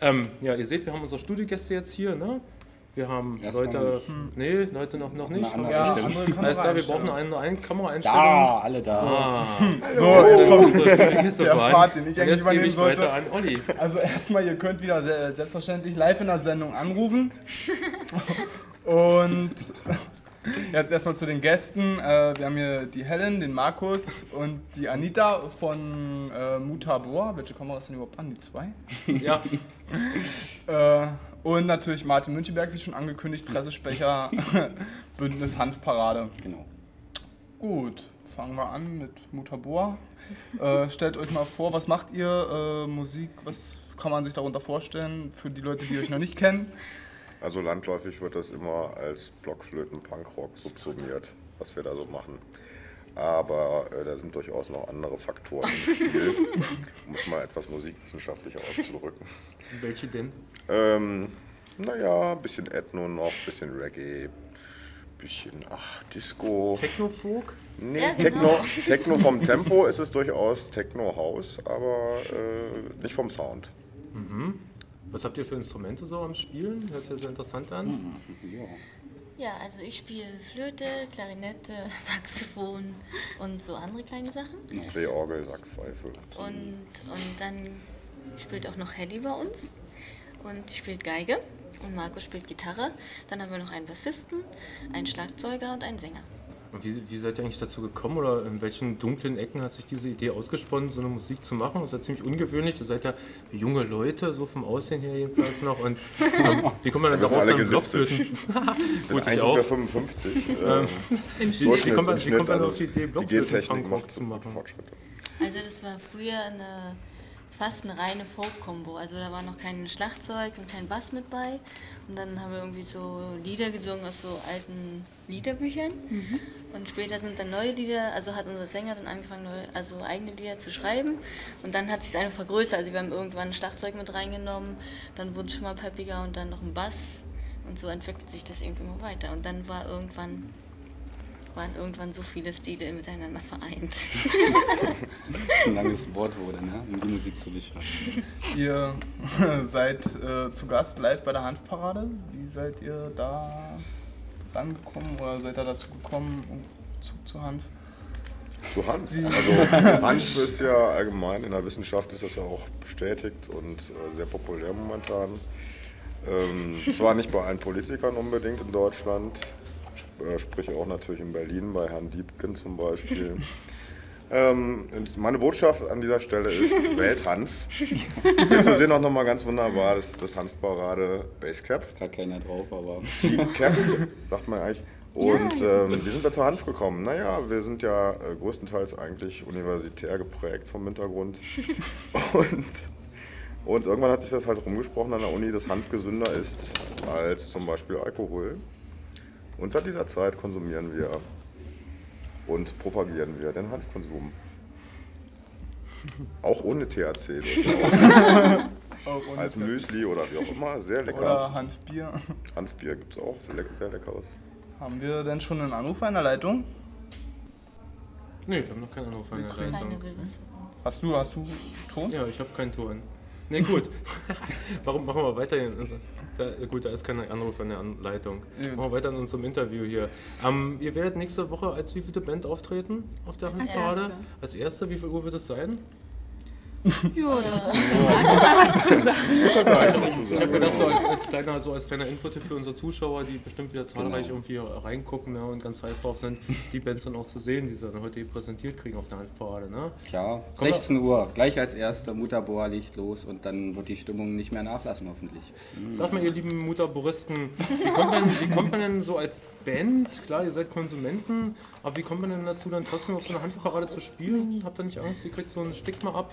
Ähm, ja, ihr seht, wir haben unsere Studiogäste jetzt hier, ne? Wir haben Erstmal Leute. nicht. Nee, Leute noch, noch nicht. Eine andere Ja, Alles klar, wir brauchen eine, eine Kameraeinstellung. Da, alle da. Ah, So, jetzt kommt unsere Studiogäste der. Part, den ich eigentlich jetzt gebe übernehmen ich sollte. an Olli. Also erstmal, ihr könnt wieder se- selbstverständlich live in der Sendung anrufen. Und jetzt erstmal zu den Gästen. Äh, Wir haben hier die Helen, den Markus und die Anita von äh, Mutabor. Welche Kameras denn überhaupt an? Die zwei? Ja, Äh, Und natürlich Martin Münchenberg, wie schon angekündigt, Pressesprecher Bündnis Hanfparade. Genau. Gut, fangen wir an mit Mutabor. Äh, stellt euch mal vor, was macht ihr? Äh, Musik, was kann man sich darunter vorstellen für die Leute, die euch noch nicht kennen? Also landläufig wird das immer als Blockflöten Punkrock subsumiert, was wir da so machen. Aber äh, da sind durchaus noch andere Faktoren im Spiel, um es mal etwas musikwissenschaftlicher auszudrücken. welche denn? Ähm, naja, ein bisschen Ethno noch, ein bisschen Reggae, bisschen, ach, Disco. Technofolk? Nee, Ja, Techno, genau. Techno vom Tempo ist es durchaus Techno-Haus, aber äh, nicht vom Sound. Was habt ihr für Instrumente so am Spielen? Hört sich ja sehr interessant an. Ja. Ja, also ich spiele Flöte, Klarinette, Saxophon und so andere kleine Sachen. Drehorgel, Sackpfeife. Und, und dann spielt auch noch Helly bei uns und spielt Geige und Markus spielt Gitarre. Dann haben wir noch einen Bassisten, einen Schlagzeuger und einen Sänger. Und wie, wie seid ihr eigentlich dazu gekommen oder in welchen dunklen Ecken hat sich diese Idee ausgesponnen, so eine Musik zu machen? Das ist ja ziemlich ungewöhnlich. Ihr seid ja junge Leute, so vom Aussehen her jedenfalls noch. Und ähm, wie kommt man dann darauf, dann. Blockflöten? Gut, ich auch. sind wir 55. Ähm, Wie, Durchschnitt, wie kommt man, im wie kommt man auf die Idee, die Blockflöten Punkrock macht zu machen? Also das war früher eine fast eine reine Folk-Kombo. Also da war noch kein Schlagzeug und kein Bass mit bei. Und dann haben wir irgendwie so Lieder gesungen aus so alten Liederbüchern. Und später sind dann neue Lieder, also hat unser Sänger dann angefangen, neue, also eigene Lieder zu schreiben. Und dann hat sich es einfach vergrößert. Also wir haben irgendwann ein Schlagzeug mit reingenommen, dann wurde es schon mal peppiger und dann noch ein Bass. Und so entwickelt sich das irgendwie immer weiter. Und dann war irgendwann, waren irgendwann so viele Stile miteinander vereint. Ein langes Wort wurde, ne? um die Musik zu beschreiben. Ihr seid äh, zu Gast live bei der Hanfparade. Wie seid ihr da rangekommen oder seid ihr dazu gekommen, um zu, zu Hanf? Zu Hanf. Also Hanf ist ja allgemein in der Wissenschaft ist das ja auch bestätigt und äh, sehr populär momentan. Ähm, zwar nicht bei allen Politikern unbedingt in Deutschland, äh, sprich auch natürlich in Berlin bei Herrn Diebken zum Beispiel. Ähm, meine Botschaft an dieser Stelle ist Welthanf. Jetzt sehen auch nochmal ganz wunderbar das, das Hanfparade Basecap. Gar keiner drauf, aber Cap, sagt man eigentlich. Und ähm, wie sind wir zur Hanf gekommen? Naja, wir sind ja äh, größtenteils eigentlich universitär geprägt vom Hintergrund. Und, und irgendwann hat sich das halt rumgesprochen an der Uni, dass Hanf gesünder ist als zum Beispiel Alkohol. Und seit dieser Zeit konsumieren wir und propagieren wir den Hanfkonsum. Auch ohne THC. Auch ohne Als Müsli oder wie auch immer. Sehr lecker. Oder Hanfbier. Hanfbier gibt es auch, sehr leckeres. Haben wir denn schon einen Anruf in der Leitung? Nee, wir haben noch keinen Anruf an der Leitung. Hast du, hast du Ton? Ja, ich habe keinen Ton. Ne, gut. Warum machen wir weiter? Da, gut, da ist kein Anruf an der Anleitung. Ja. Machen wir weiter in unserem Interview hier. Ähm, ihr werdet nächste Woche als wie viele Band auftreten auf der Handparade? erste. Als erste, wie viel Uhr wird es sein? Ich habe gedacht, so als, als, kleiner, so als kleiner Infotipp für unsere Zuschauer, die bestimmt wieder zahlreich Genau. irgendwie reingucken ne, und ganz heiß drauf sind, die Bands dann auch zu sehen, die sie dann heute präsentiert kriegen auf der Handparade. Ne? klar. Komm, 16 Uhr, gleich als erster Mutterbohr liegt los und dann wird die Stimmung nicht mehr nachlassen, hoffentlich. Sag mal, ihr lieben Mutterboristen, wie kommt, man, wie kommt man denn so als Band, klar, ihr seid Konsumenten, aber wie kommt man denn dazu, dann trotzdem auf so einer Handparade zu spielen? Habt ihr nicht Angst, ihr kriegt so ein Stigma ab?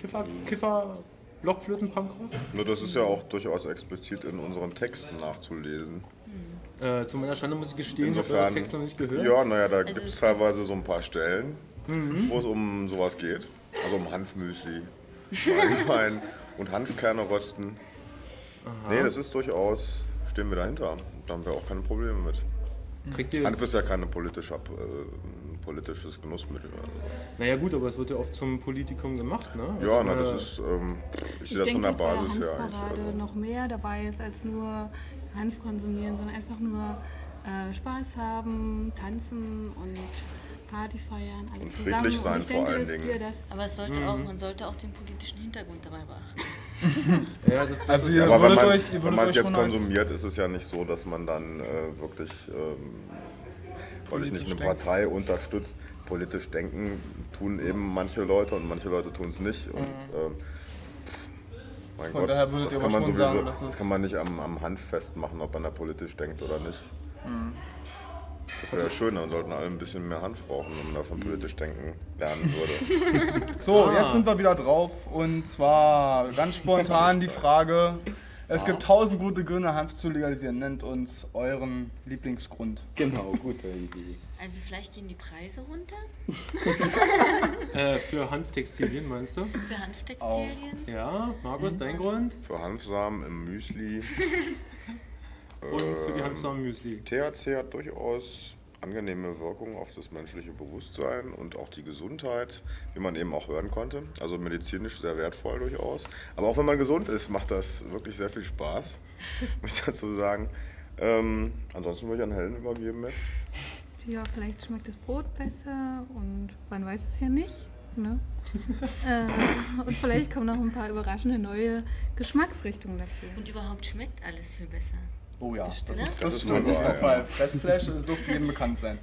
Kiffer, Kiffer, Blockflöten, Punkrock? Nur das ist ja auch durchaus explizit in unseren Texten nachzulesen. Äh, zu meiner Schande muss ich gestehen, ich habe Insofern, Texte noch nicht gehört. ja, naja, da Also gibt es teilweise so ein paar Stellen, wo es um sowas geht. Also um Hanfmüsli, Schweinwein und Hanfkerne rösten. Nee, das ist durchaus, stehen wir dahinter. Da haben wir auch keine Probleme mit. Kriegt ihr, Hanf ist ja keine politische, äh, politisches Genussmittel. Also. Naja gut, aber es wird ja oft zum Politikum gemacht, ne? Also, Ja, na, äh, das ist, ähm, ich sehe Ich das von denke, der Basis her eigentlich. Also. noch mehr dabei ist als nur Hanf konsumieren, sondern einfach nur äh, Spaß haben, tanzen und Party feiern, alle Und zusammen. friedlich sein und vor denke, allen Dingen. Aber es sollte Mhm. auch, man sollte auch den politischen Hintergrund dabei beachten. Ja, das, das Also ist ihr ja, Aber wenn man euch- ihr wenn würdet man es jetzt konsumiert, ist es ja nicht so, dass man dann äh, wirklich, ähm, weil ich nicht eine Politisch Partei unterstützt, politisch denken tun eben manche Leute und manche Leute tun es nicht. Und ähm, mein. Von Gott, daher würdet das ihr kann man schon sowieso, sagen, das kann man nicht am, am Hand festmachen, ob man da politisch denkt oder nicht. Mhm. Das wäre schön, dann sollten alle ein bisschen mehr Hanf rauchen, wenn man davon politisch denken lernen würde. So, Ah. jetzt sind wir wieder drauf und zwar ganz spontan die Frage. Es gibt tausend gute Gründe, Hanf zu legalisieren. Nennt uns euren Lieblingsgrund. Genau, gute Idee. Also vielleicht gehen die Preise runter äh, für Hanftextilien meinst du? für Hanftextilien. Ja, Markus, dein Grund? Für Hanfsamen im Müsli. Und für die Ähm, Hanfsamen-Müsli. THC hat durchaus angenehme Wirkungen auf das menschliche Bewusstsein und auch die Gesundheit, wie man eben auch hören konnte. Also medizinisch sehr wertvoll durchaus. Aber auch wenn man gesund ist, macht das wirklich sehr viel Spaß, muss ich dazu sagen. Ähm, ansonsten würde ich an Helen übergeben jetzt. Ja, vielleicht schmeckt das Brot besser und man weiß es ja nicht. Ne? äh, und vielleicht kommen noch ein paar überraschende neue Geschmacksrichtungen dazu. Und überhaupt schmeckt alles viel besser. Oh ja, das, Das ist, das wohl stimmt. Das ist der Fall. Fressflash das dürfte jedem bekannt sein.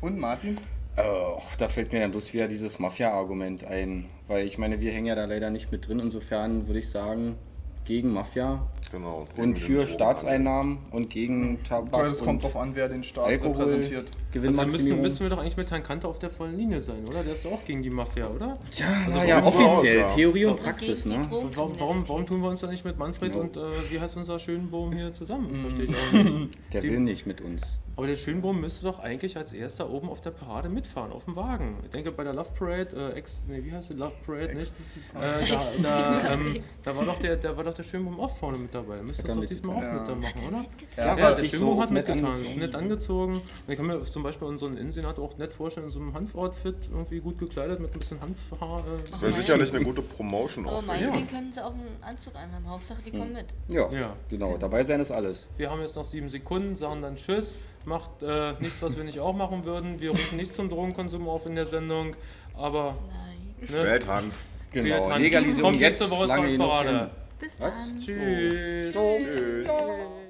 Und Martin? Oh, da fällt mir dann bloß wieder dieses Mafia-Argument ein. Weil ich meine, wir hängen ja da leider nicht mit drin. Insofern würde ich sagen, gegen Mafia Genau. und für Drogen- Staatseinnahmen und gegen Tabak Es kommt und drauf an, wer den Staat Alkohol, repräsentiert. Also dann müssten, Gewinnmaximierung. müssten wir doch eigentlich mit Herrn Kanter auf der vollen Linie sein, oder? Der ist doch auch gegen die Mafia, oder? ja, Also na ja, offiziell, ja. Theorie und Praxis, ne? Warum, warum, warum tun wir uns da nicht mit Manfred No. und äh, wie heißt unser Schönbohm hier zusammen? Mhm. Verstehe ich auch nicht. Der Die- will nicht mit uns. Aber der Schönbohm müsste doch eigentlich als erster oben auf der Parade mitfahren, auf dem Wagen. Ich denke bei der Love Parade, äh, ex, nee, wie heißt die Love Parade, nicht? Äh, da, da, ähm, da war doch der, da war doch der Schönbohm auch vorne mit dabei. Da müsste Hat das doch diesmal auch mit da machen, oder? Ja, Ja, der so hat mitgetan, ist nett angezogen. Und ich kann mir zum Beispiel unseren Innensenator auch nett vorstellen, in so einem Hanfoutfit, irgendwie gut gekleidet, mit ein bisschen Hanfhaar. Äh, Das wäre sicherlich eine gute Promotion Aber auch für meinetwegen Ja. können sie auch einen Anzug anhaben. Hauptsache, die kommen mit. Ja, Ja. genau. Dabei sein ist alles. Wir haben jetzt noch sieben Sekunden, sagen dann Tschüss, macht äh, nichts, was wir nicht auch machen würden. Wir rufen nicht zum Drogenkonsum auf in der Sendung, aber Nein. ne, Welthanf. wir Genau. tanzen. Legalisierung Kommt jetzt nächste Woche lange zur Parade. Bis Was? dann. Tschüss. Tschüss.